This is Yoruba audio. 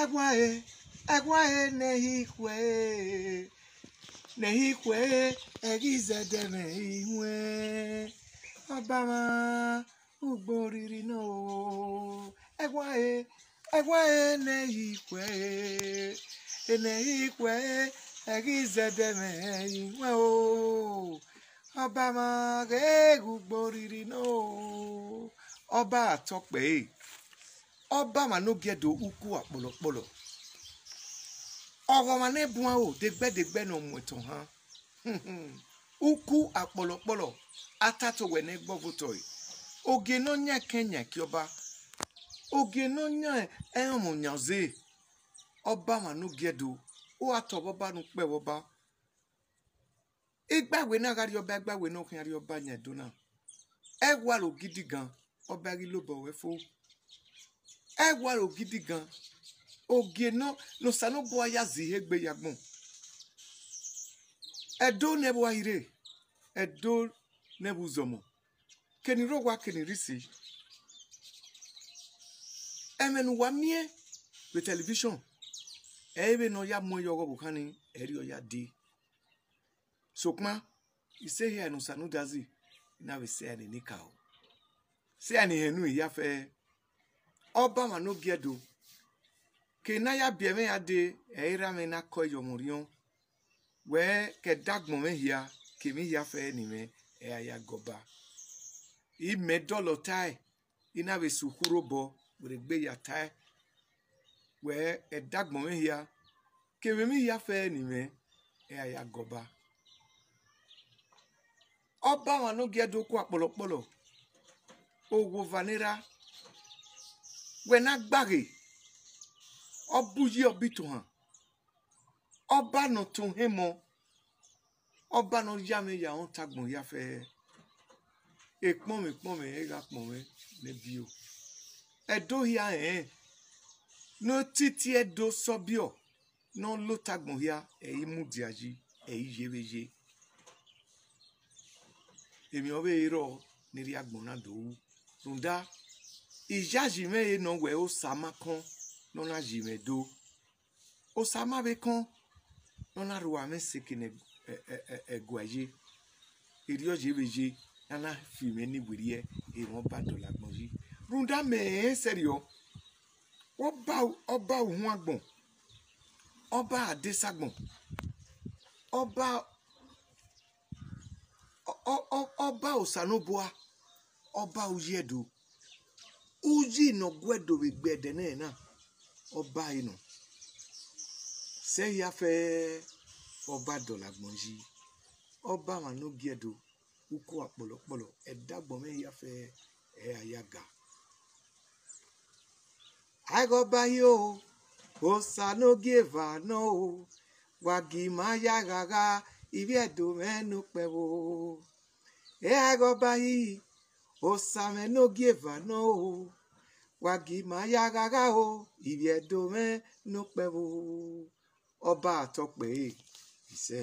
agwaghị agwaghị e, e, n'ihikwe n'ihikwe egizede n'ihwe ọbama ụgbọ oriri no. Agwaghị agwaghị e, n'ihikwe n'ihikwe egizede n'ihwe o. Ga-egwu ụgbọ oriri no. Ọba atọkpe no gẹdo ukwu akpọlọkpọlọ ọrọ ma ne bua o degbedegbe na ọmụẹtọ ha. Ukwu akpọlọkpọlọ atato wẹ ne gbọ votọ yi oge no nya kenya kí ọba. Oge no nya ẹhọmọ nyaze ọba ma no gẹdo ó atọ bọba no pẹ bọba igbàwé náà kárí ọba igbàwé náà kárí ọba yẹn dún náà ẹ wà ló gidi gan ọba rí ló bọ̀ wẹ́ ẹ wà ló gidi gan. Oge náà ló sànú bọ́ ayá zi egbe yagbọ́n ẹ̀dó nẹ́bù ayire ẹ̀dó nẹ́bù zọmọ. Kẹni ró wa kẹni rí sí ẹmẹnu wa pé tẹlifíṣọ̀n ẹ bẹ náà ya mọ ẹyọ ọgọ bùkán ni ẹ rí ọya di. Sokuma ìsèyí ẹnu sànú dazi iná bẹ sẹ ẹni níkà o. Sẹ ẹni hẹnu ìyáfẹ oba wano biedo ke na ya bieme ya de eira me na ko yo murion we ke dagbon me hia fe ni me e aya goba i me dolo tai ina we gbe ya tai we e dagbon me hia fe ni me e aya goba oba wano biedo ko apolopolo owo vanira wẹ na gbàgè ọbú yí ọbí tó hàn ọba nà tó hé mọ ọba nà yá mi yà wọn tagbọn ya fẹ èkpọ́n mi kpọ́n mi ẹ̀ gà kpọ́n mi níbi o. Ẹ̀dó ya títí ẹ̀dó sọ́bíọ̀ ní ló tagbọn ya ẹ̀yí mú diàjí ẹ̀yí yéwéyé èmi ọbẹ̀ yìí rọ nírí náà dòwú lùdá mẹ́yẹ nà wẹ̀ ó sàmá kán nɔna yime do osama be kɔn nɔna ro ame seke ne ɛgua ye eriɔ ye be ye nana fime ni weriɛ eye wɔn ba dɔ la gbɔn yi runda mɛɛ sɛriɔ ɔba ɔba ohun agbɔn ɔba adesagbɔn ɔba ɔba osanoboa ɔba oyiedo uyi nɔgɔɛdo be gbɛ dɛnɛ náà ọba yìí nọ sẹ́yìn afẹ́ ọba dọ̀là gbọ̀n yìí ọba àwọn anógi ẹ̀dọ̀ ukú àpọ̀lọpọ̀lọ̀ ẹ̀dá gbọ̀n mẹ́yìn afẹ́ ẹ̀ àyàgà. àgọ́bá yìí o ó sanógi èvà náà o wàgì máa yá rárá ibi ẹ̀dọ̀ mẹ́nu pẹ̀ o. ẹ̀ àgọ́bá yìí ó sàmẹ́nógi èvà náà o gaga o ìbí ẹdọ mẹ ló pẹ o ọba àtọpẹ ìṣe.